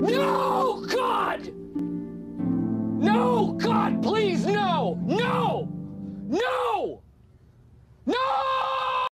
No, God! No, God, please!